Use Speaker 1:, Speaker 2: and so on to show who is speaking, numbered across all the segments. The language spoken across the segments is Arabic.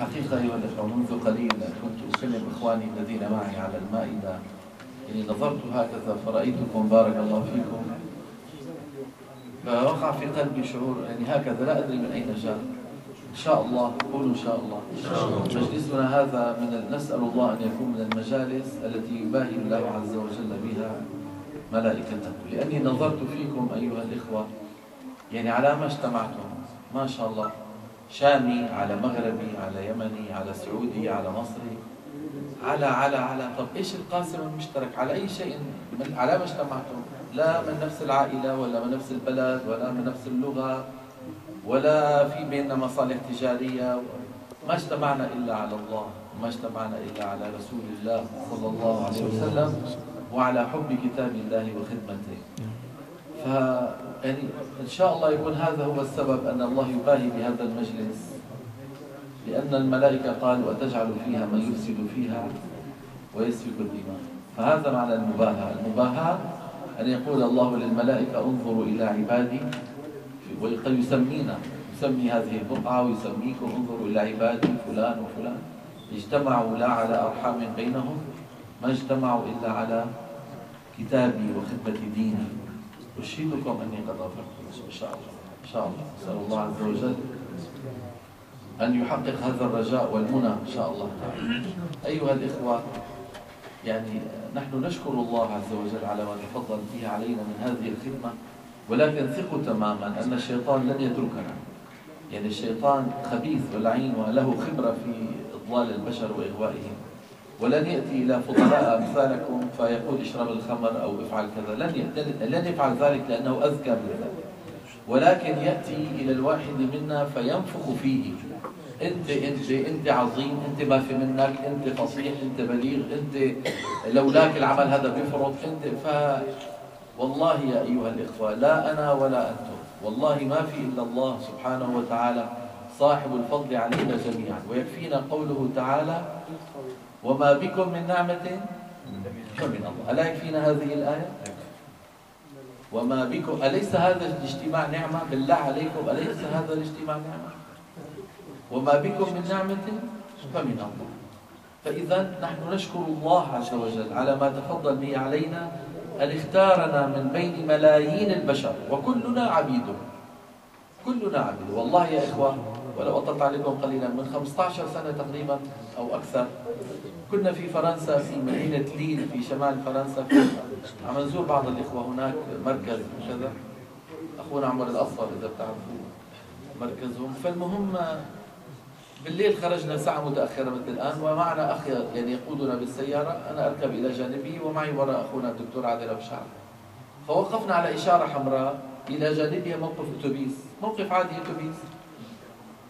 Speaker 1: حقيقة أيها الأخوة منذ قليل كنت أكلم إخواني الذين معي على المائدة يعني نظرت هكذا فرأيتكم بارك الله فيكم. فوقع في قلبي شعور يعني هكذا لا أدري من أين جاء. إن شاء الله قولوا إن شاء الله. مجلسنا هذا من نسأل الله أن يكون من المجالس التي يباهي الله عز وجل بها ملائكته. لأني نظرت فيكم أيها الإخوة يعني على ما اجتمعتم. ما شاء الله. شامي على مغربي على يمني على سعودي على مصري. على على على. طب إيش القاسم المشترك؟ على أي شيء؟ من على ما اجتمعتم. لا من نفس العائلة ولا من نفس البلد ولا من نفس اللغة ولا في بيننا مصالح تجارية. ما اجتمعنا إلا على الله. ما اجتمعنا إلا على رسول الله صلى الله عليه وسلم وعلى حب كتاب الله وخدمته. ف يعني إن شاء الله يكون هذا هو السبب أن الله يباهي بهذا المجلس. لأن الملائكة قالوا أتجعل فيها من يفسد فيها ويسفك الدماء. فهذا معنى المباهاة. المباهاة أن يقول الله للملائكة انظروا إلى عبادي. وقد يسمينا يسمي هذه البقعة ويسميكم انظروا إلى عبادي فلان وفلان. اجتمعوا لا على أرحام بينهم ما اجتمعوا إلا على كتابي وخدمة ديني. أشهدكم أني قد غفرت إن شاء الله. إن شاء الله. أسأل الله عز وجل أن يحقق هذا الرجاء والمنى. إن شاء الله أيها الإخوة يعني نحن نشكر الله عز وجل على ما تفضل به علينا من هذه الخدمة ولكن ثقوا تماما أن الشيطان لن يتركنا. يعني الشيطان خبيث ولعين وله خبرة في إضلال البشر وإغوائهم. ولن يأتي إلى فضلاء أمثالكم فيقول اشرب الخمر أو افعل كذا. لن لن يفعل ذلك لأنه أذكى من ذلك. ولكن يأتي إلى الواحد منا فينفخ فيه. أنت أنت أنت عظيم أنت ما في منك أنت فصيح أنت بليغ أنت لولاك العمل هذا بيفرط أنت ف والله يا أيها الإخوة لا أنا ولا أنتم. والله ما في إلا الله سبحانه وتعالى. صاحب الفضل علينا جميعا. ويكفينا قوله تعالى وما بكم من نعمة فمن الله. ألا يكفينا هذه الآية؟ وما بكم أليس هذا الاجتماع نعمة؟ بالله عليكم أليس هذا الاجتماع نعمة؟ وما بكم من نعمة فمن الله. فإذا نحن نشكر الله عز وجل على ما تفضل به علينا أن اختارنا من بين ملايين البشر وكلنا عبيده كلنا عبيده والله يا إخوة ولو أطلت عليكم قليلا من 15 سنة تقريبا أو أكثر كنا في فرنسا في مدينة ليل في شمال فرنسا. عم نزور بعض الإخوة هناك مركز وكذا. أخونا عمر الأصفر إذا بتعرفوا مركزهم. فالمهم بالليل خرجنا ساعة متأخرة مثل الآن ومعنا أخ يعني يقودنا بالسيارة. أنا أركب إلى جانبه ومعي وراء أخونا الدكتور عادل أبو شعر فوقفنا على إشارة حمراء إلى جانبها موقف أتوبيس موقف عادي أتوبيس.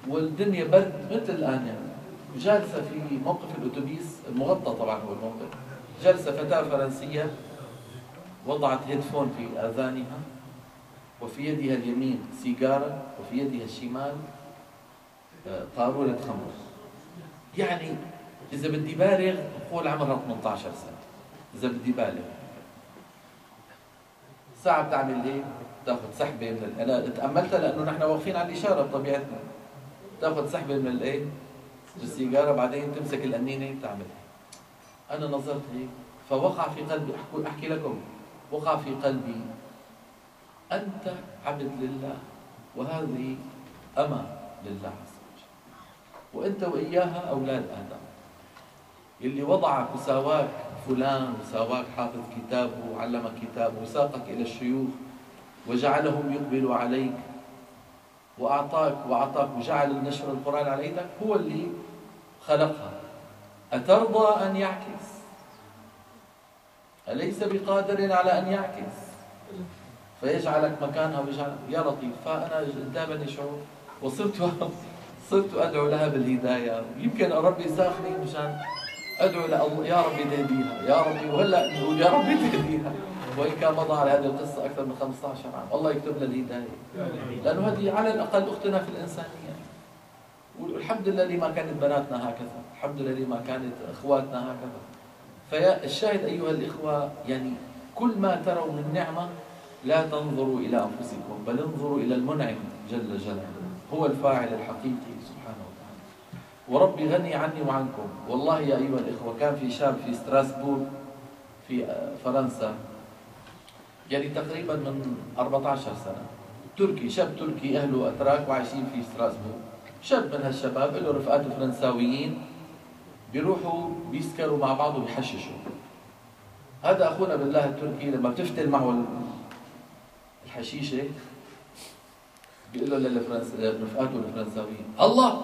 Speaker 1: والدنيا برد مثل الآن يعني. جالسة في موقف الأتوبيس المغطى طبعا هو الموقف. جالسة فتاة فرنسية وضعت هيدفون في آذانها وفي يدها اليمين سيجارة وفي يدها الشمال قارورة خمر. يعني إذا بدي بالغ بقول عمرها 18 سنة. إذا بدي بالغ. ساعة بتعمل إيه؟ تاخذ سحبة من أنا تأملتها لأنه نحن واقفين على الإشارة بطبيعتنا. تاخذ سحبة من الإيه؟ السيجارة بعدين تمسك القنينة تعملها. أنا نظرت هيك فوقع في قلبي أحكي, أحكي لكم وقع في قلبي أنت عبد لله وهذه أمة لله وأنت وإياها أولاد آدم. اللي وضعك وساواك فلان وساواك حافظ كتابه وعلمك كتابه وساقك إلى الشيوخ وجعلهم يقبلوا عليك. واعطاك وأعطاك وجعل نشر القرآن على إيدك هو اللي خلقها. أترضى أن يعكس؟ أليس بقادر على أن يعكس؟ فيجعلك مكانها ويجعلك يا لطيف فأنا انتابني شعور وصرت صرت أدعو لها بالهداية. يمكن ربي ساخني مشان لله يا ربي تهديها يا ربي وهلأ يا ربي تهديها وإن كان مضى على هذه القصة أكثر من 15 عام. الله يكتب لنا الهداية. لأنه هذه على الأقل أختنا في الإنسانية. والحمد لله اللي ما كانت بناتنا هكذا. الحمد لله اللي ما كانت إخواتنا هكذا. فالشاهد أيها الإخوة يعني كل ما تروا من نعمة لا تنظروا إلى أنفسكم بل انظروا إلى المنعم جل جلاله. هو الفاعل الحقيقي سبحانه وتعالى. وربي غني عني وعنكم. والله يا أيها الإخوة كان في شاب في ستراسبورغ في فرنسا. يعني تقريبا من 14 سنة. تركي شاب تركي أهله أتراك وعايشين في ستراسبورغ شاب من هالشباب له رفقاته فرنساويين بيروحوا بيسكروا مع بعض وبيحششوا. هذا أخونا بالله التركي لما بتفتل معه الحشيشة بيقول له للفرنس رفقاته الفرنساويين الله!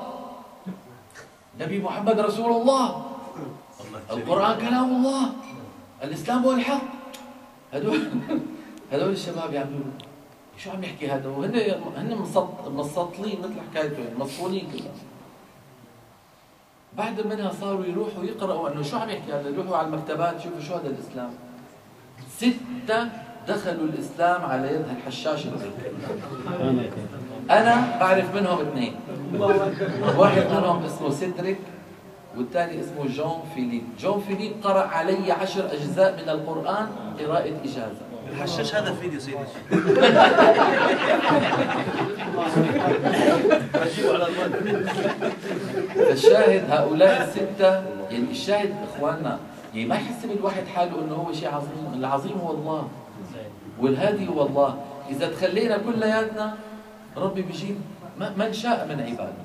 Speaker 1: نبي محمد رسول الله! القرآن كلام الله. الإسلام هو الحق. هدول هدول الشباب يعملوا شو عم يحكي هذا؟ وهن هن مسطلين مثل حكايته يعني مصفونين كلهم. بعد منها صاروا يروحوا يقرأوا أنه شو عم يحكي هذا؟ يروحوا على المكتبات يشوفوا شو هذا الإسلام. ستة دخلوا الإسلام على يد الحشاش أنا بعرف منهم اثنين. واحد منهم اسمه سيدريك والثاني اسمه جون فيليب. جون فيليب قرأ علي عشر أجزاء من القرآن قراءة إجازة.
Speaker 2: الحشاش هذا فيديو سيدي.
Speaker 1: الشاهد هؤلاء الستة يعني الشاهد إخواننا يعني ما يحسب الواحد حاله إنه هو شيء عظيم، العظيم هو الله. والهادي هو الله، إذا تخلينا كلياتنا ربي بيجيب من شاء من عباده.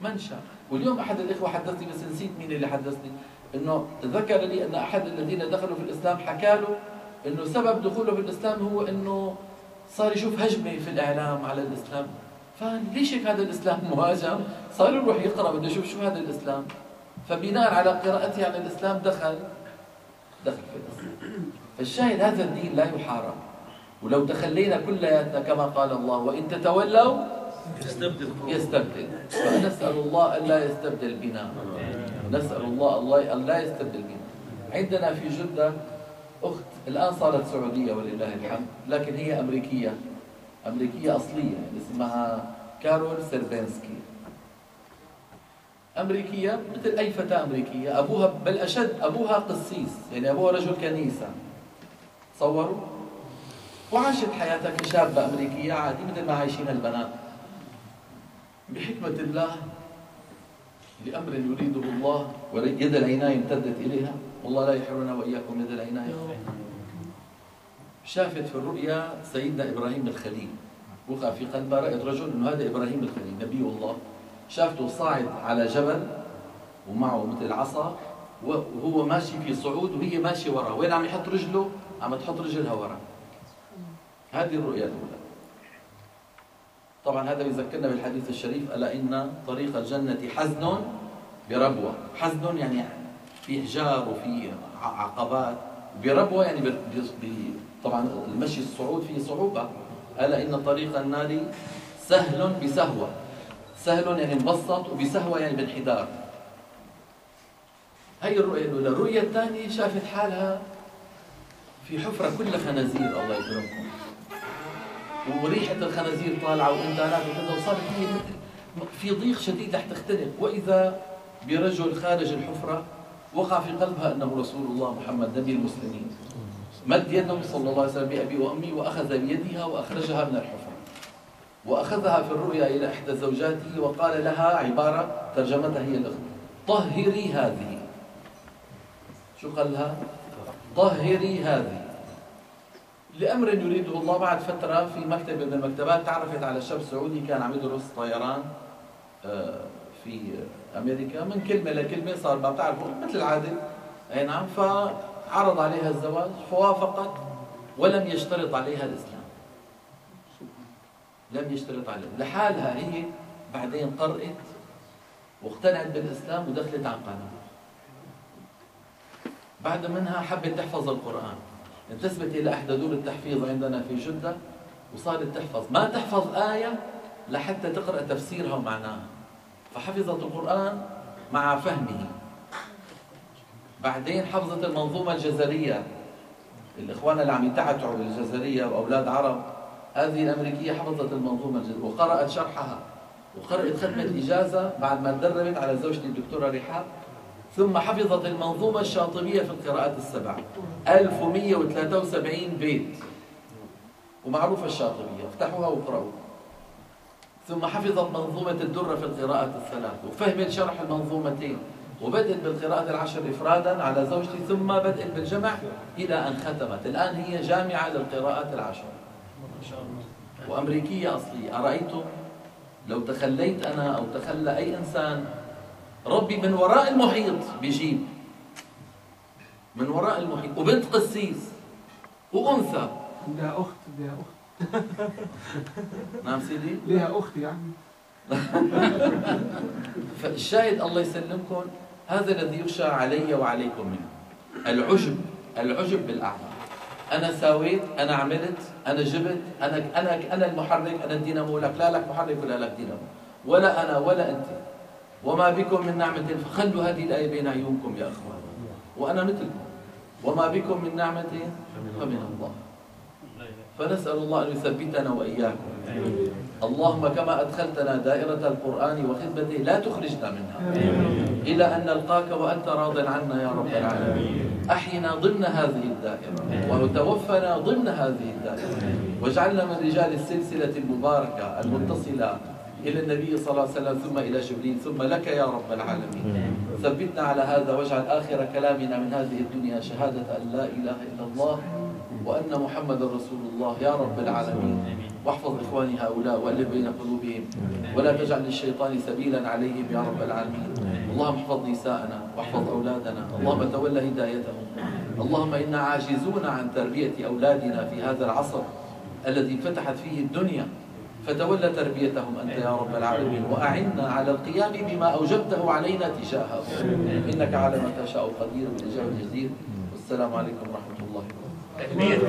Speaker 1: من شاء، واليوم أحد الإخوة حدثني بس نسيت مين اللي حدثني، إنه ذكر لي أن أحد الذين دخلوا في الإسلام حكى له إنه سبب دخوله في الإسلام هو إنه صار يشوف هجمة في الإعلام على الإسلام. فليش هيك هذا الإسلام مهاجم؟ صار يروح يقرأ بده يشوف شو هذا الإسلام. فبناء على قراءته على الإسلام دخل دخل في الإسلام. فالشاهد هذا الدين لا يحارب. ولو تخلينا كلياتنا كما قال الله وإن تتولوا
Speaker 2: يستبدل
Speaker 1: يستبدل. فنسأل الله ألا يستبدل بنا. نسأل الله الله ألا يستبدل بنا. عندنا في جدة أخت الآن صارت سعودية ولله الحمد لكن هي أمريكية. أمريكية أصلية يعني اسمها كارول سيربينسكي أمريكية مثل أي فتاة أمريكية. أبوها بل أشد أبوها قسيس يعني أبوها رجل كنيسة. تصوروا؟ وعاشت حياتها كشابة أمريكية عادي مثل ما عايشين البنات. بحكمة الله لأمر يريده الله. ويد العناية امتدت إليها. والله لا يحرمنا وإياكم يد العناية. شافت في الرؤيا سيدنا إبراهيم الخليل. وقع في قلبها رأت رجل أنه هذا إبراهيم الخليل نبي الله. شافته صاعد على جبل ومعه مثل عصا وهو ماشي في صعود وهي ماشية وراه. وين عم يحط رجله؟ عم تحط رجلها وراه هذه الرؤيا الأولى. طبعا هذا بيذكرنا بالحديث الشريف ألا إن طريق الجنة حزن بربوة. حزن يعني في حجار وفي عقبات. بربوة يعني طبعا المشي الصعود فيه صعوبة. ألا إن طريق النار سهل بسهوة. سهل يعني مبسط وبسهوة يعني بانحدار. هي الرؤية الأولى. الرؤية الثانية شافت حالها في حفرة كلها خنازير الله يكرمكم. وريحة الخنازير طالعة وإنتانات وكذا وصارت هي في ضيق شديد رح تختنق. وإذا برجل خارج الحفرة وقع في قلبها أنه رسول الله محمد نبي المسلمين. مد يده صلى الله عليه وسلم بأبي وأمي وأخذ بيدها وأخرجها من الحفرة. وأخذها في الرؤيا إلى إحدى زوجاته وقال لها عبارة ترجمتها هي الأخت طهري هذه. شو قال لها؟ طهري هذه. لأمر يريده الله بعد فترة في مكتب من المكتبات تعرفت على شاب سعودي كان عم يدرس طيران آه، في أمريكا. من كلمة لكلمة صار ما بتعرفوا مثل العادة. أي نعم فعرض عليها الزواج فوافقت ولم يشترط عليها الإسلام. لم يشترط عليها. لحالها هي بعدين قرأت واقتنعت بالإسلام ودخلت عن قانون. بعد منها حبت تحفظ القرآن. انتسبت إلى إحدى دور التحفيظ عندنا في جدة وصارت تحفظ. ما تحفظ آية لحتى تقرأ تفسيرها ومعناها. فحفظت القرآن مع فهمه. بعدين حفظت المنظومة الجزرية. الإخوان اللي عم يتعتعوا بالجزرية وأولاد عرب هذه الأمريكية حفظت المنظومة الجزرية وقرأت شرحها وقرأت ختمة إجازة بعد ما تدربت على زوجتي الدكتورة رحاب ثم حفظت المنظومة الشاطبية في القراءات السبع. 1173 بيت. ومعروفة الشاطبية. افتحوها واقرأوا ثم حفظت منظومة الدرة في القراءات الثلاث. وفهمت شرح المنظومتين. وبدأت بالقراءة العشر إفرادا على زوجتي ثم بدأت بالجمع إلى أن ختمت. الآن هي جامعة للقراءات العشر. وأمريكية أصلية. أرأيتم؟ لو تخليت أنا أو تخلى أي إنسان ربي من وراء المحيط بيجيب. من وراء المحيط. وبنت قسيس. وأنثى.
Speaker 3: لها أخت لها أخت.
Speaker 1: نعم سيدي؟
Speaker 3: لها أخت يعني.
Speaker 1: فالشاهد الله يسلمكم هذا الذي يخشى علي وعليكم منه. العجب العجب بالاعمال أنا ساويت أنا عملت أنا جبت أنا أنا أنا المحرك أنا الدينامو. لك لا لك محرك ولا لك دينامو. ولا أنا ولا أنت. وما بكم من نعمة فخلوا هذه الآية بين عيونكم يا أخوان. وأنا مثلكم. وما بكم من نعمة فمن الله. فنسأل الله أن يثبتنا وإياكم. اللهم كما أدخلتنا دائرة القرآن وخدمته لا تخرجنا منها. إلى أن نلقاك وأنت راض عنا يا رب العالمين. أحينا ضمن هذه الدائرة وتوفنا ضمن هذه الدائرة. واجعلنا من رجال السلسلة المباركة المتصلة إلى النبي صلى الله عليه وسلم ثم إلى جبريل ثم لك يا رب العالمين. ثبتنا على هذا واجعل آخر كلامنا من هذه الدنيا شهادة أن لا إله إلا الله وأن محمد رسول الله يا رب العالمين. واحفظ إخواني هؤلاء وألف بين قلوبهم. ولا تجعل للشيطان سبيلا عليهم يا رب العالمين. اللهم احفظ نساءنا واحفظ أولادنا. اللهم تولى هدايتهم. اللهم إنا عاجزون عن تربية أولادنا في هذا العصر الذي فتحت فيه الدنيا. فتولى تربيتهم أنت يا رب العالمين وأعنا على القيام بما أوجبته علينا تجاههم إنك على ما تشاء قدير بالإجابة الجزيل والسلام عليكم ورحمة الله وبركاته.